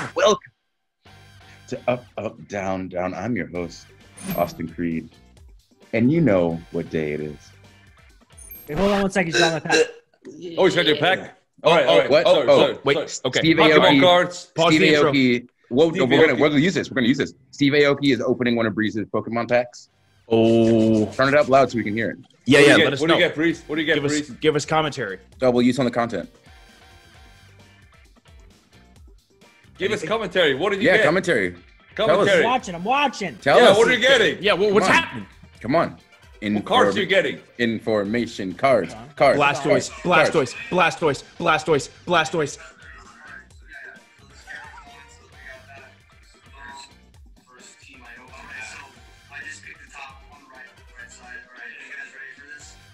Welcome to Up, Up, Down, Down. I'm your host, Austin Creed. And you know what day it is. Wait, hold on one second. He's on my pack. Oh, he's got your pack. All right, all right. what? Sorry, Oh, sorry, wait, sorry. okay. Steve Pokemon Aoki. cards. Pause Steve. Aoki. Well, Steve we're gonna we're gonna use this. We're gonna use this. Steve Aoki is opening one of Breeze's Pokemon packs. Oh, Turn it up loud so we can hear it. yeah, What yeah. you get? Let us What know. do you get, Breeze? What do you get, give us Breeze? give us commentary. Double use on the content. Give us commentary. What did you Yeah, get? commentary. commentary. I'm watching. I'm watching. Tell Yeah, us. what are you getting? Yeah, well, what's on. happening? Come on. What cards are you getting? Information cards. Cards. Blastoise, Cards. Blastoise, Blastoise, Blastoise, Blastoise.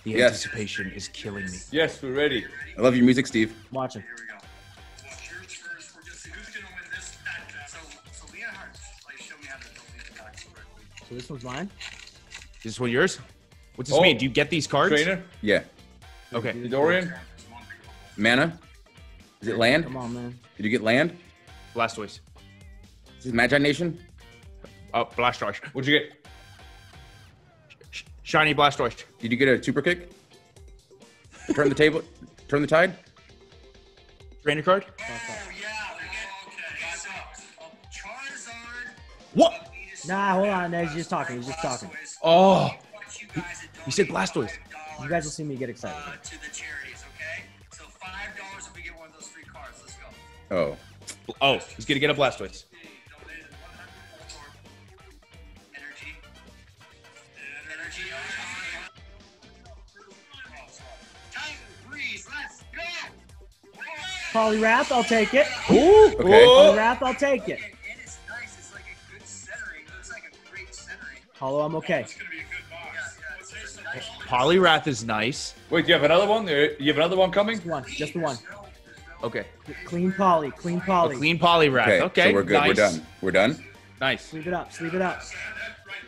The Yes. anticipation is killing me. Yes, we're ready. I love your music, Steve. I'm watching. So this one's mine. Is this one yours? What's this Oh. mean? Do you get these cards? Trainer, Yeah. Okay. Dorian. Mana. Is it land? Come on, man. Did you get land? Blastoise. Is this Magi Nation? Oh, Blastoise. What'd you get? Sh- Shiny Blastoise. Did you get a super kick? Turn the table. Turn the tide. Trainer card. Nah, hold on. He's just talking. He's just talking. Oh, he said Blastoise. You guys will see me get excited. To the charities, okay? So five dollars if we get one of those three cards. Let's go. Oh. Oh, he's gonna get a Blastoise. Donated 100 Energy. Energy. Titan Breeze, let's go! Poliwrath, I'll take it. Ooh. Okay. Oh. Poliwrath, I'll take it. Hollow, I'm okay. It's gonna be a good box. Yeah, yeah, it's just a nice Poliwrath is nice. Wait, do you have another one? There- You have another one coming? Just one. Just the one. Okay. Clean poly. Clean A poly. clean Poliwrath. Okay. Okay. So we're good. We're done. We're done. Nice. Sleep it up. Sleep it up. Right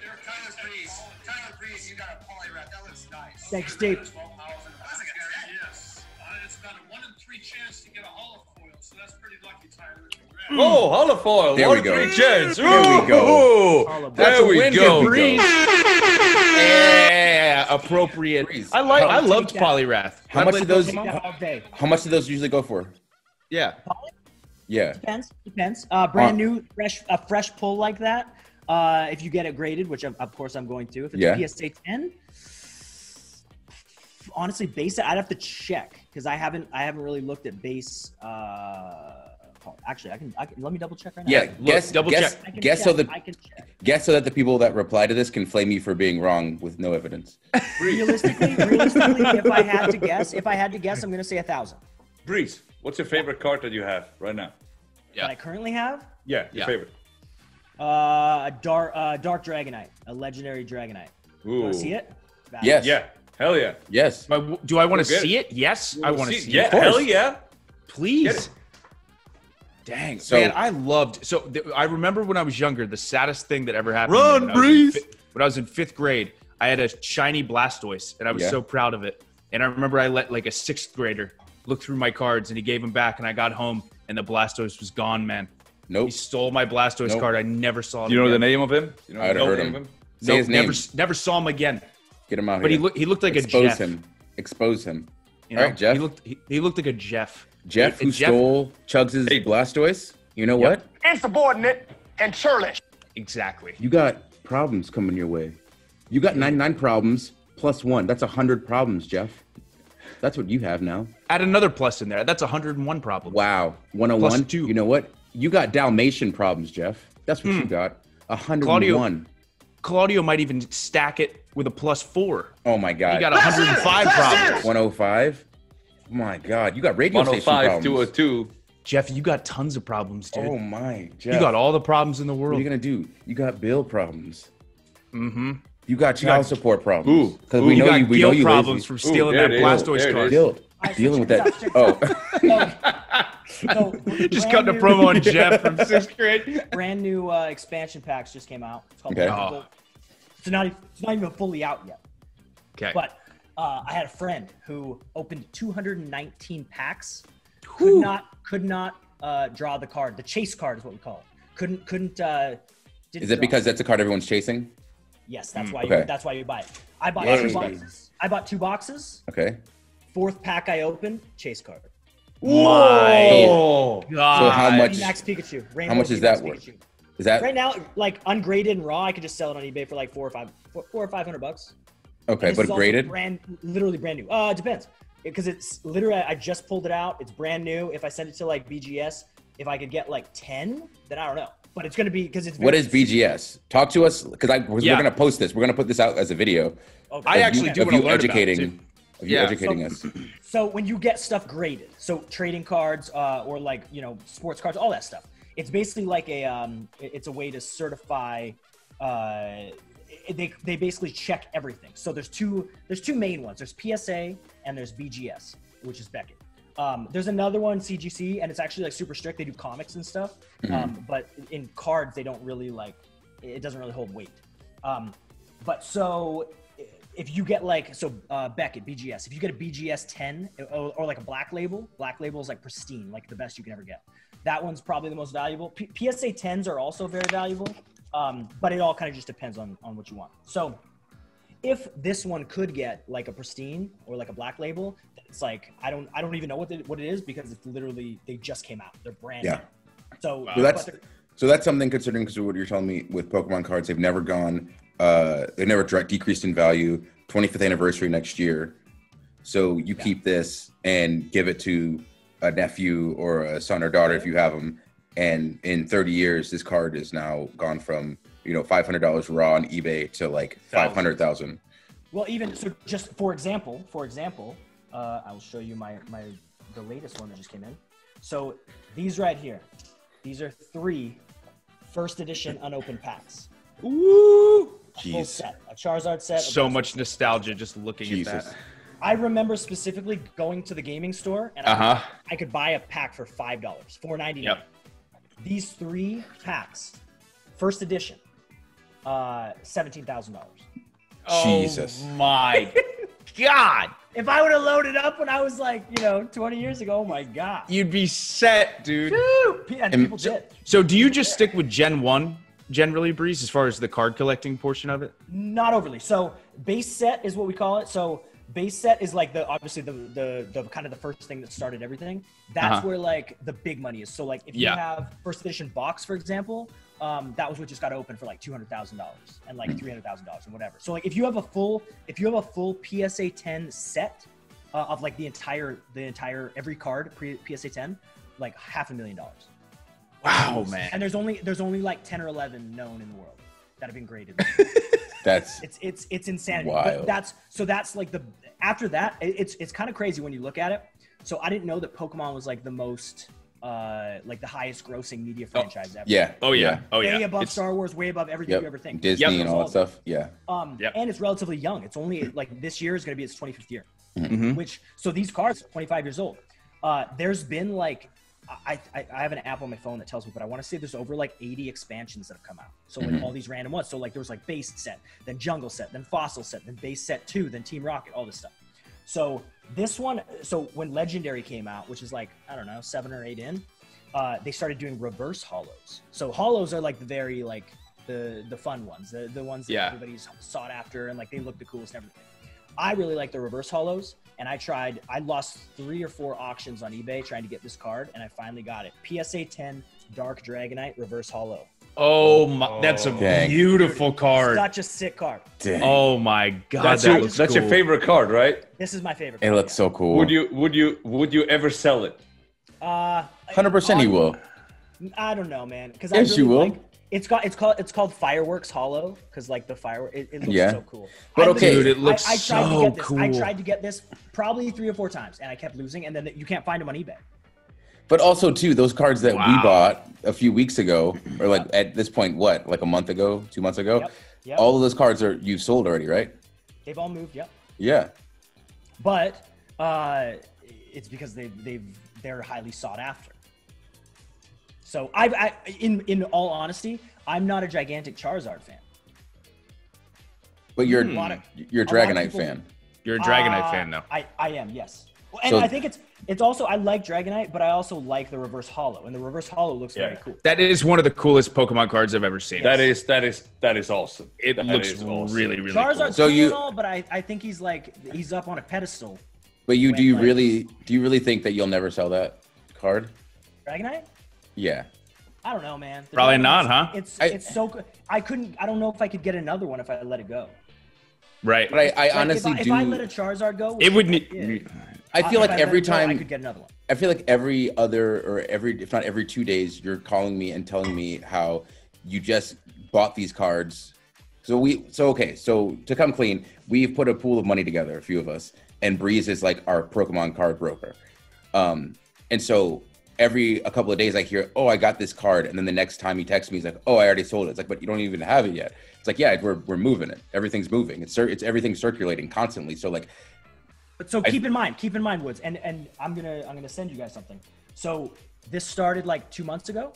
there, Tyler Breeze. Tyler Breeze, you got a Poliwrath. That looks nice. Thanks, Steve. That's like a Yes. Uh, it's about a one in three chance to get a hollow foil, so that's pretty lucky, Tyler. Oh, holofoil. There we go. free chance. There we go. Hollow There That's a we win go. for Breeze. Yeah, appropriate. Breeze. I like. I loved take that. Poliwrath. How I much played did those- Take Pokemon. that all day. How much do those usually go for? Yeah. Yeah. Depends. Depends. Uh, brand Uh, new, fresh, a fresh pull like that. Uh, if you get it graded, which of, of course I'm going to. If it's Yeah. a PSA 10, honestly, base I'd have to check because I haven't, I haven't really looked at base. Uh, oh, actually, I can, I can. Let me double check right now. Yeah. look, guess. double guess. check. I can Guess check. so that I can check. guess so that the people that reply to this can flame you for being wrong with no evidence. Realistically, realistically, if I had to guess, if I had to guess, I'm gonna say a thousand. Breeze, what's your favorite card that you have right now? Yeah. That I currently have Yeah, your Yeah. favorite. uh, a dark, uh, dark Dragonite, a legendary Dragonite. Ooh. wanna see it? Badass. Yes. Yeah. Hell yeah. Yes. But do I want to see it? Yes, I want to see, Yeah, it. Of course. hell yeah. Please. Get it. Dang, So- man, I loved. So th- I remember when I was younger, the saddest thing that ever happened. Run, to me when I was in fi- when I was in fifth grade, I had a shiny Blastoise, and I was Yeah. so proud of it. And I remember I let like a sixth grader look through my cards, and he gave them back, and I got home, and the Blastoise was gone. Man, Nope. he stole my Blastoise Nope. card. I never saw. It Do you know the name of him? You know I'd the have heard name him. of Say Nope, his name. Never, never saw him again. Get him out But here. he looked. He looked like Expose a Jeff. Expose him. Expose him. You know? All right, Jeff. He looked. He, he looked like a Jeff. Jeff, And who stole Chugs' Hey. Blastoise. You know Yep. what? Insubordinate and churlish. Exactly. You got problems coming your way. You got 99 problems plus one. That's 100 problems, Jeff. That's what you have now. Add another plus in there. That's 101 problems. Wow. 101. Plus two. You know what? You got Dalmatian problems, Jeff. That's what you Hmm. got. 101. Claudio might even stack it with a plus four. Oh my God. You got 105 problems. 105. My God. You got radio station 105 problems. 202. Jeff, you got tons of problems, dude. Oh my. Jeff. you got all the problems in the What are world. you gonna do? You got bill problems. mm-hmm. You got child got- support problems. Ooh. Because we You know got you. We know you problems lazy. from stealing there that. Blastoise card. Guilt. Dealing with that. this out, check Oh. So, Just brand cutting a promo on Jeff from sixth grade. Brand new uh, expansion packs just came out. It's called Okay. Pokemon Oh. It's not. It's not even fully out yet. Okay. But uh, I had a friend who opened 219 packs. Could Whew. not, could not uh, draw the card. The chase card is what we call it. Couldn't couldn't. Uh, didn't Is it draw. because that's a card everyone's chasing? Yes, that's Mm, why. okay. You, that's why you buy it. I bought Yeah. two boxes. I bought two boxes. Okay. Fourth pack I opened, chase card. My Oh, God. So how much- Max Pikachu. Rainbow how much is that worth? Is that Right now, like ungraded and raw, I could just sell it on eBay for like four or five, four, four or five hundred bucks. Okay? But is graded? brand, literally brand new. Uh, it depends, because it's literally I just pulled it out. It's brand new. If I send it to like BGS, if I could get like ten, then I don't know. But it's gonna be because it's. What very- is BGS? Talk to us because I we're Yeah. gonna post this. We're gonna put this out as a video. Okay. I actually you, do of wanna you learn about it, educating, too. of you Yeah. educating us. So when you get stuff graded, so trading cards uh, or like you know sports cards, all that stuff, it's basically like a um, it's a way to certify. Uh, it- they they basically check everything. So there's two there's two main ones. There's PSA and there's BGS, which is Beckett. Um, there's another one CGC, and it's actually like super strict. They do comics and stuff, um, but in cards they don't really like. It doesn't really hold weight. Um, but so if you get like so uh, Beckett BGS, if you get a BGS 10 or, or like a black label, black label is like pristine, like the best you can ever get. That one's probably the most valuable. P- PSA 10s are also very valuable, um, but it all kind of just depends on on what you want. So if this one could get like a pristine or like a black label, it's like I don't I don't even know what the, what it is because it's literally they just came out. They're brand Yeah. new. So, So that's so that's something considering because what you're telling me with Pokemon cards, they've never gone, uh, they've never direct decreased in value. 25th anniversary next year, so you keep this and give it to a nephew or a son or daughter if you have them, and in 30 years, this card is now gone from you know $500 raw on eBay to like 500,000. Well, even so, just for example, for example, uh, I will show you my my the latest one that just came in. So these right here, these are three first edition unopened packs. Ooh. A full set, a Charizard set. a So much set. nostalgia just looking Jesus. at that. I remember specifically going to the gaming store and I, Uh huh. I could buy a pack for five dollars, four ninety nine. Yep. These three packs, first edition, uh, seventeen thousand dollars. Jesus. Oh my God. If I would have loaded up when I was like, you know, 20 years ago, oh my god. You'd be set, dude. Woo! And And- people did. So do you just stick with Gen 1 generally, Breeze, as far as the card collecting portion of it? Not overly. So base set is what we call it. So base set is like the obviously the the, the kind of the first thing that started everything. That's Uh-huh. where like the big money is. So like if Yeah. you have first edition box, for example, um, that was what just got open for like two hundred thousand dollars and like three hundred thousand dollars and whatever. So like if you have a full if you have a full PSA ten set uh, of like the entire the entire every card pre- PSA ten, like half a million dollars. Wow, man. And there's only there's only like ten or eleven known in the world that have been graded. That's It's it's it's insanity. Wild. But that's so that's like the after that it's it's kind of crazy when you look at it. So I didn't know that Pokemon was like the most uh like the highest grossing media franchise ever. yeah. Oh, yeah. Oh, yeah. Way yeah. above It's- Star Wars, way above everything Yep. you ever think. Disney Yep. and all that stuff. Yeah. Um, Yep. and it's relatively young. It's only like this year is going to be its 25th year. Mhm. Which so these cards are 25 years old. Uh, there's been like I, I I have an app on my phone that tells me, but I want to say there's over like 80 expansions that have come out. So like Mhm. all these random ones. So like there was like base set, then jungle set, then fossil set, then base set two, then Team Rocket, all this stuff. So this one, so when Legendary came out, which is like I don't know seven or eight in, uh, they started doing reverse hollows. So hollows are like the very like the the fun ones, the the ones that Yeah. everybody's sought after and like they look the coolest and everything. I really like the reverse hollows, and I tried. I lost three or four auctions on eBay trying to get this card, and I finally got it. PSA 10 Dark Dragonite Reverse Hollow. Oh, my. That's a Dang. beautiful card. Such a sick card. Dang. Oh, my God. that's that your looks that's your favorite card, right? This is my favorite. it card, looks yeah. so cool. Would you would you would you ever sell it? Uh, Hundred percent, he will. I don't know, man. Because Yes, I you will. Like, it's got it's called it's called Fireworks Hollow because like the firework it, it looks Yeah. so cool. But I okay- Dude, it looks I, I tried so to get this. I tried to get this probably three or four times, and I kept losing. And then you can't find them on eBay. But also too, those cards that we bought a few weeks ago, or like at this point, what, like a month ago, two months ago, Yep. Yep. all of those cards are you've sold already, right? They've all moved. Yep. Yeah. but uh, it's because they they've they're highly sought after. So I've I, in in all honesty, I'm not a gigantic Charizard fan. But you're A of- you're a a Dragonite people- fan. You're a Dragonite Uh, fan, though. I I am yes, Well, and So- I think it's It's also I like Dragonite, but I also like the Reverse Hollow, and the Reverse Hollow looks Yeah. very cool. That is one of the coolest Pokemon cards I've ever seen. That is that is that is awesome. it That looks awesome. really, really Charizard's cool. So cool you- all, but I, I think he's like he's up on a pedestal. But you do you Like- really do you really think that you'll never sell that card? Dragonite? Yeah. I don't know, man. The Probably not, huh? It's I- it's so good. I couldn't. I don't know if I could get another one if I let it go. Right. But I, I Like, honestly if I, do. if I let a Charizard go, it would I need. did, I feel if like let every it go, I time could get another one. I feel like every other or every if not every two days you're calling me and telling me how you just bought these cards. So we so okay, so to come clean, we've put a pool of money together, a few of us, and Breeze is like our Pokemon card broker. Um and so every a couple of days I hear, "Oh, I got this card." And then the next time he texts me he's like, "Oh, I already sold it." It's like, "But you don't even have it yet." It's like, "Yeah, we're we're moving it. Everything's moving. It's it's everything circulating constantly." So like But so I- keep in mind, keep in mind, Woods, and and I'm gonna I'm gonna send you guys something. So this started like two months ago,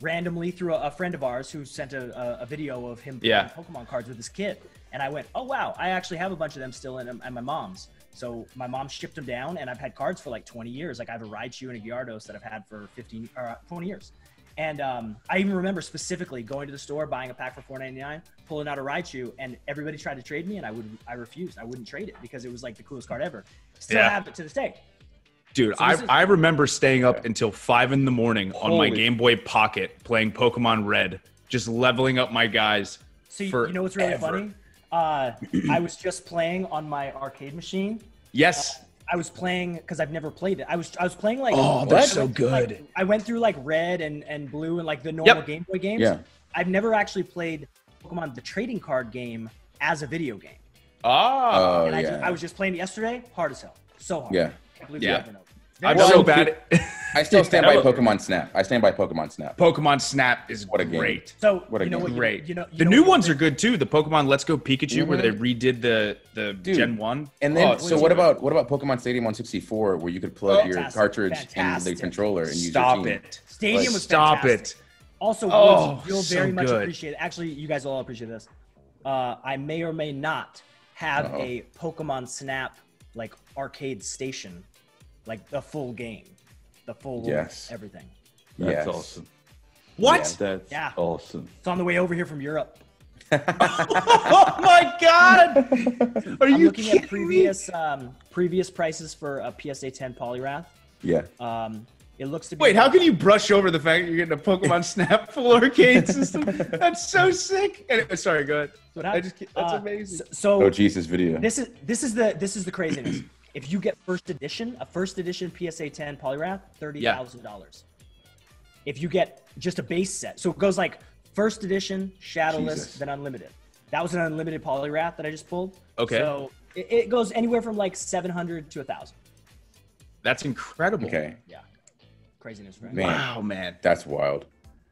randomly through a, a friend of ours who sent a, a, a video of him playing Yeah. Pokemon cards with his kid, and I went, oh wow, I actually have a bunch of them still in at my mom's. So my mom shipped them down, and I've had cards for like 20 years. Like I have a Raichu and a Gyarados that I've had for 15 or uh, 20 years. And um, I even remember specifically going to the store, buying a pack for 4.99, pulling out a Raichu, and everybody tried to trade me, and I would I refused. I wouldn't trade it because it was like the coolest card ever. Still Yeah. have it to this day. Dude, So I, is- I remember staying up until five in the morning on my Game Boy Pocket playing Pokemon Red, just leveling up my guys. So you, For you know what's really funny? Uh, I was just playing on my arcade machine. Yes. I was playing because I've never played it. I was I was playing like Oh, they're so went through, like- good. I went through like red and and blue and like the normal Yep. Game Boy games. Yeah. I've never actually played Pokemon the trading card game as a video game. Ah. Oh and I, yeah. just, I was just playing it yesterday. Hard as hell. So hard. Yeah. Can't believe Yeah. It over and over. I'm Well, so bad. I still stand by Pokemon Snap. I stand by Pokemon Snap. Pokemon Snap is What a game. great. So What a you know game. what? Great. you know you the know new what- ones are good too. The Pokemon Let's Go Pikachu, where they redid the the Dude. Gen One. And then, Oh, so what good. about what about Pokemon Stadium on 64, where you could plug your Fantastic. cartridge in Fantastic. the controller and use Stop it? Stadium Like, was Stop fantastic. it. Also, Oh, you'll so very much good. appreciate it. Actually, you guys will all appreciate this. Uh, I may or may not have Uh-oh. a Pokemon Snap like arcade station, like the full game, the full Yes. everything. That's Yes. awesome. What? That's Yeah. awesome. It's on the way over here from Europe. oh my god! Are I'm you looking kidding at previous um, previous prices for a PSA 10 Poliwrath. Yeah. Um, it looks to be. Wait, how can you brush over the fact that you're getting a Pokemon Snap full arcade system? That's so sick. Anyway, sorry, go ahead. What I just, that's uh, amazing. So, Oh Jesus video. This is this is the this is the craziness. If you get first edition, a first edition PSA 10 Poliwrath, thirty thousand dollars. If you get just a base set, so it goes like first edition, shadowless, Jesus. then unlimited. That was an unlimited Poliwrath that I just pulled. Okay. So it, it goes anywhere from like seven hundred to a thousand. That's incredible. Okay. Yeah, craziness, right? Man. Wow, man. That's wild.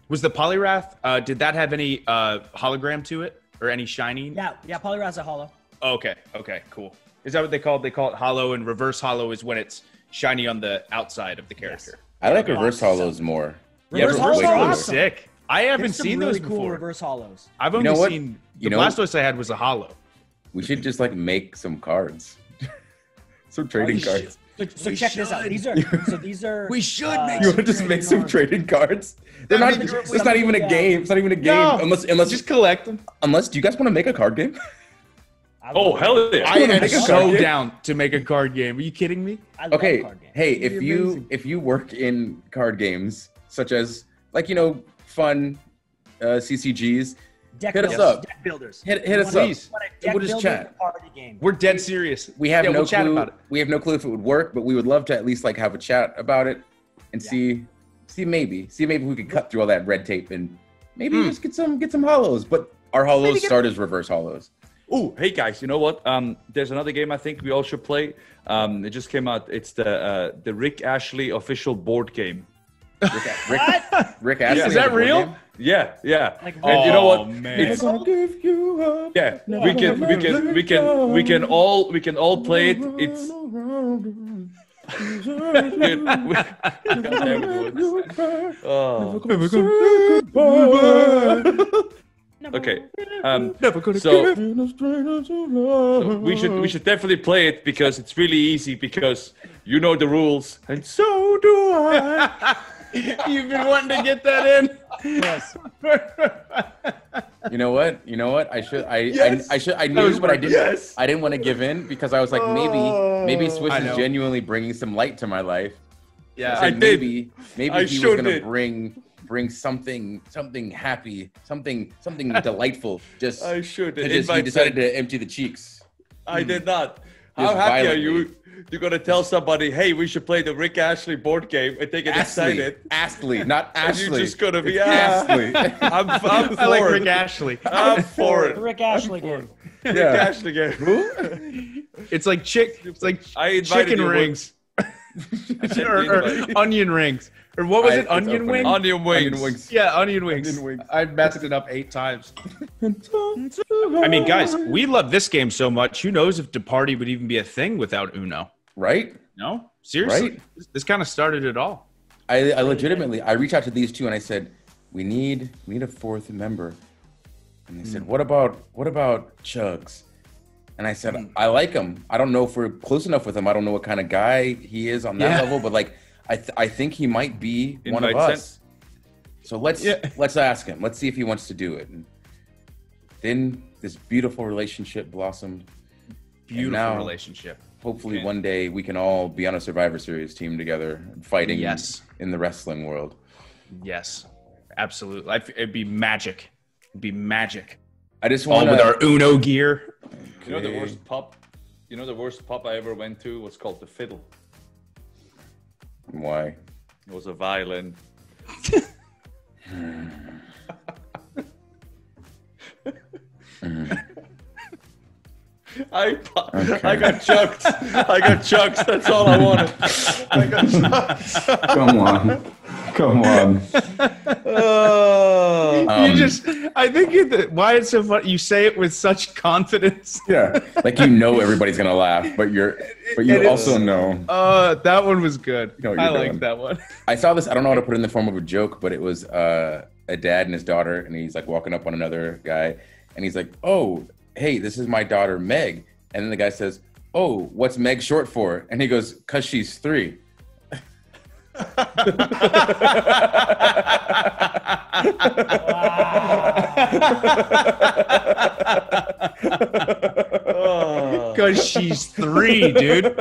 Was the Poliwrath? Uh, did that have any uh, hologram to it or any shining? Yeah, yeah. Poliwrath's a hollow. Okay. Okay. Cool. Is that what they call it? They call it hollow, and reverse hollow is when it's shiny on the outside of the character. I like they're reverse awesome. hollows more. Reverse reverse hollows are awesome. sick. I haven't There's seen really those cool before. reverse hollows. I've only know what? seen You the know what? I had was a hollow. We should just like make some cards. some trading you cards. So, so We check this out. These are so these are. We should uh, make You want to just make some trading cards? They're not. That'd It's not even a game. It's not even a game. No. Unless, unless, Just collect them. unless, do you guys want to make a card game? I Oh love- hell yeah! I wanna am so down to make a card game. Are you kidding me? I love okay. card games. Hey, It'd if you amazing. if you work in card games such as like you know fun uh, CCGs, Deck hit us up. Deck builders. hit hit us up. Please. you want a deck We'll just chat. Party game. We're dead serious. We have Yeah, no we'll chat clue. about it. We have no clue if it would work, but we would love to at least like have a chat about it and Yeah. see see maybe see maybe we could cut through all that red tape and maybe Hmm. just get some get some hollows. But our hollows start as reverse hollows. Oh, hey guys, you know what? Um, there's another game I think we all should play. Um, it just came out. It's the uh, the Rick Ashley official board game. Rick, Rick, Rick Astley. Is that real? game? Yeah, yeah. Like, and you know Oh, what? man. It's- Gonna give you up. yeah, we can we can we can we can all we can all play it. It's oh. Okay. Um, so, so, we should we should definitely play it because it's really easy because you know the rules and so do I. You've been wanting to get that in. Yes. you know what? You know what? I should. I. Yes. I, I, should. I knew, but I didn't. Yes. I didn't want to give in because I was like, maybe, maybe Swiss is genuinely bringing some light to my life. Yeah, I, I did. Maybe, maybe he was gonna it. bring bring something, something happy, something, something delightful. Just I should. To just, you decided to empty the cheeks. I hmm. did not. How just happy violently. are you? You're gonna tell somebody, "Hey, we should play the Rick Ashley board game," and they get Astley. excited. Astley, not Ashley. You're just gonna be ah, Ashley? I'm, I'm for like Rick Ashley. I'm for it. Rick Ashley game. Rick yeah. Ashley game. Who? It's like chick. It's like I chicken rings. or, or onion rings. Or what was I, it? Onion wings? Onion wings. Onion wings. Yeah, onion wings. Onion wings. I messed it up eight times. I mean, guys, we love this game so much. Who knows if DaParty would even be a thing without Uno? Right? No, seriously. Right? This, this kind of started it all. I, I legitimately, I reached out to these two and I said, "We need, we need a fourth member." And they mm. said, hmm. "What about, what about Chugs?" And I said, mm. "I like him. I don't know if we're close enough with him. I don't know what kind of guy he is on that yeah. level, but like." I th- I think he might be Invite one of us. Sent. So let's yeah. let's ask him. Let's see if he wants to do it. And then this beautiful relationship blossomed. Beautiful now, relationship. Hopefully, okay. one day we can all be on a Survivor Series team together, fighting. Yes. In the wrestling world. Yes, absolutely. it'd be magic. It'd be magic. I just want with our Uno gear. Okay. You know the worst pub. You know the worst pub I ever went to was called the Fiddle. Why? It was a violin. I okay. I got chucked. I got chucked. That's all I wanted. I got chucked. Come on. Come on. Uh, you just I think it, why it's so funny. You say it with such confidence. Yeah, like you know everybody's gonna laugh, but you're, but you it also is, know. Uh, that one was good. You know I like that one. I saw this. I don't know how to put it in the form of a joke, but it was uh, a dad and his daughter, and he's like walking up on another guy, and he's like, "Oh, hey, this is my daughter Meg," and then the guy says, "Oh, what's Meg short for?" And he goes, "Cause she's three. Because she's three, dude.